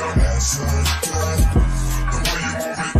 your ass like that. The way you move it.